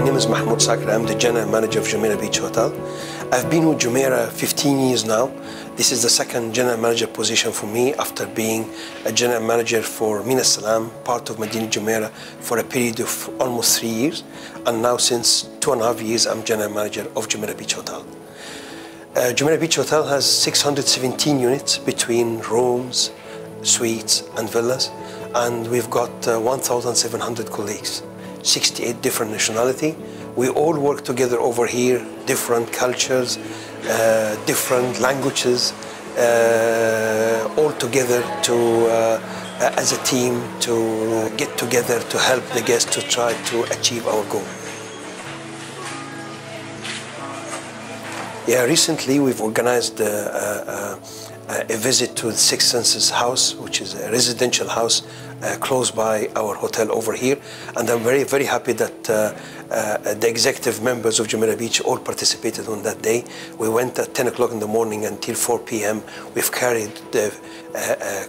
My name is Mahmoud Sakr. I'm the general manager of Jumeirah Beach Hotel. I've been with Jumeirah 15 years now. This is the second general manager position for me after being a general manager for Mina Salam, part of Madinat Jumeirah, for a period of almost three years. And now, since two and a half years, I'm general manager of Jumeirah Beach Hotel. Uh, Jumeirah Beach Hotel has 617 units between rooms, suites, and villas, and we've got uh, 1,700 colleagues. 68 different nationality. We all work together over here, different cultures, uh, different languages, uh, all together to, uh, as a team, to get together to help the guests to try to achieve our goal. Yeah, recently we've organized a, a, a visit to the Six Senses house, which is a residential house uh, close by our hotel over here. And I'm very, very happy that uh, uh, the executive members of Jumeirah Beach all participated on that day. We went at 10 o'clock in the morning until 4 p.m. We've carried the,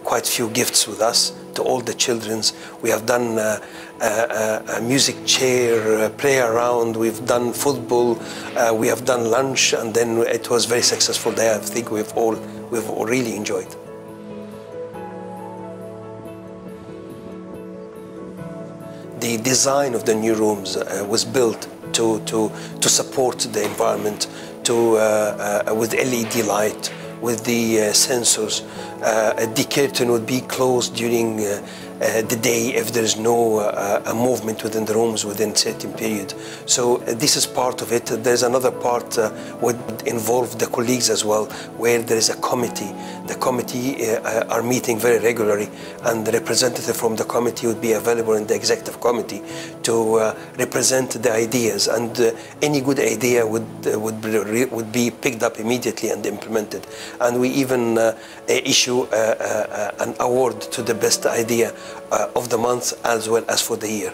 quite few gifts with us to all the childrens. We have done uh, uh, a music chair, play around, we've done football, uh, we have done lunch, and then it was very successful day. I think we've all, we've all really enjoyed. The design of the new rooms uh, was built to, to, to support the environment to, uh, uh, with LED light, with the uh, sensors. The curtain would be closed during uh, the day if there is no uh, a movement within the rooms within certain period. So uh, this is part of it. There's another part uh, would involve the colleagues as well, where there is a committee. The committee uh, are meeting very regularly, and the representative from the committee would be available in the executive committee to uh, represent the ideas, and any good idea would would be, would be picked up immediately and implemented. And we even issue an award to the best idea uh, Uh, of the month as well as for the year.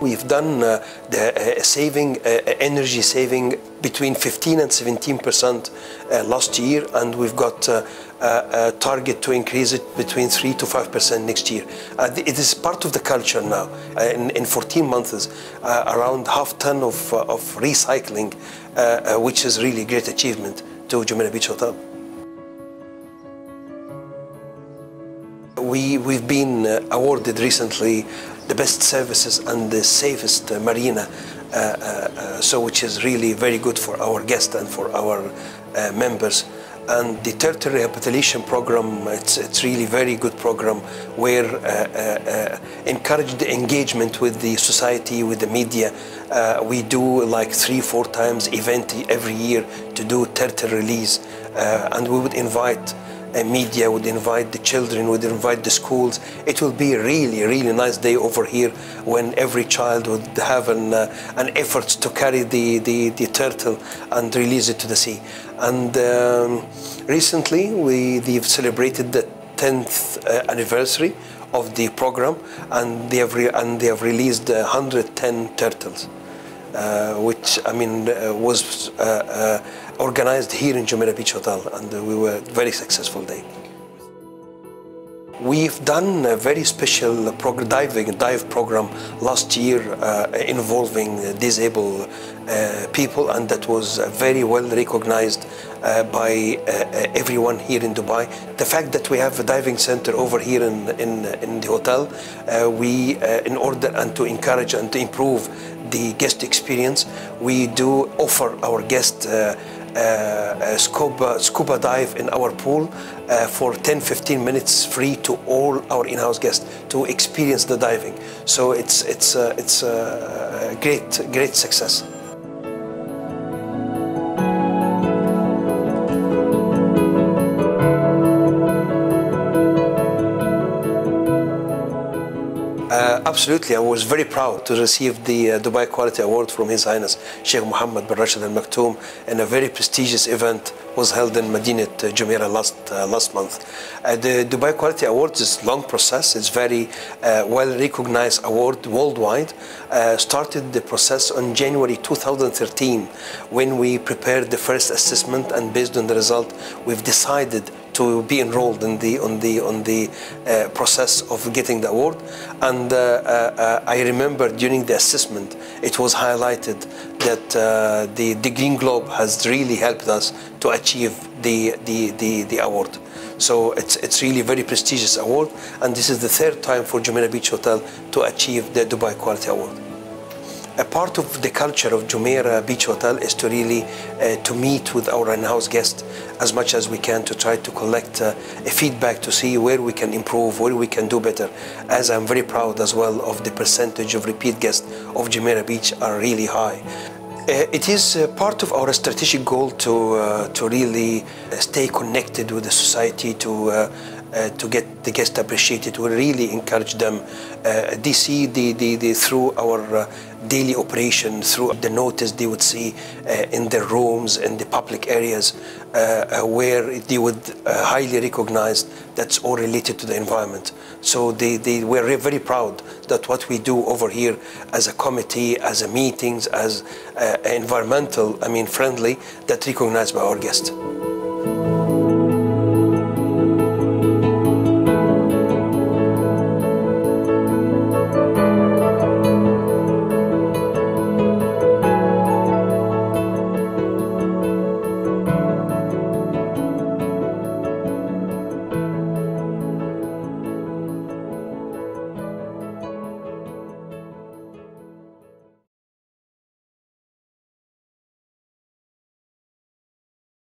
We've done uh, the uh, saving, uh, energy saving between 15 and 17 percent uh, last year, and we've got a target to increase it between 3 to 5 percent next year. it is part of the culture now. in, in 14 months, around half ton of, of recycling, which is really great achievement to Jumeirah Beach Hotel. We, we've been uh, awarded recently the best services and the safest uh, marina, uh, uh so which is really very good for our guests and for our uh, members. And the turtle rehabilitation program, it's, it's really very good program where uh, encourage the engagement with the society, with the media. we do like three, four times event every year to do turtle release. and we would invite media, would invite the children, would invite the schools. It will be a really, really nice day over here when every child would have an, uh, an effort to carry the, the, the, turtle and release it to the sea. And um, recently we they've celebrated the 10th uh, anniversary of the program and they have, and they have released 110 turtles. Uh, which I mean uh, was uh, organized here in Jumeirah Beach Hotel, and we were very successful day. We've done a very special diving dive program last year uh, involving disabled uh, people, and that was very well recognized uh, by everyone here in Dubai. The fact that we have a diving center over here in in, in the hotel, we in order and to encourage and to improve the guest experience. We do offer our guests uh, uh, scuba, scuba dive in our pool uh, for 10-15 minutes free to all our in-house guests to experience the diving. So it's, it's, it's a great, great success. Uh, absolutely, I was very proud to receive the uh, Dubai Quality Award from His Highness Sheikh Mohammed bin Rashid Al Maktoum in a very prestigious event was held in Madinat uh, Jumeirah last uh, last month. Uh, the Dubai Quality Awards is a long process. It's very well recognized award worldwide. started the process on January 2013 when we prepared the first assessment and based on the result we've decided to be enrolled in the on the on the uh, process of getting the award. And uh, uh, I remember during the assessment, it was highlighted that uh, the the Green Globe has really helped us to achieve the the the, the award. So it's, it's really a very prestigious award, and this is the third time for Jumeirah Beach Hotel to achieve the Dubai Quality Award. A part of the culture of Jumeirah Beach Hotel is to really uh, to meet with our in-house guests as much as we can to try to collect uh, a feedback to see where we can improve, where we can do better. As I'm very proud as well of the percentage of repeat guests of Jumeirah Beach are really high. Uh, it is uh, part of our strategic goal to uh, to really stay connected with the society to uh, to get the guests appreciated. We really encourage them. Uh, they see the, the, the through our uh, daily operation, through the notice they would see in their rooms, in the public areas, where they would highly recognize that's all related to the environment. So they, they were very proud that what we do over here as a committee, as a meetings, as environmental, I mean friendly, that recognized by our guests.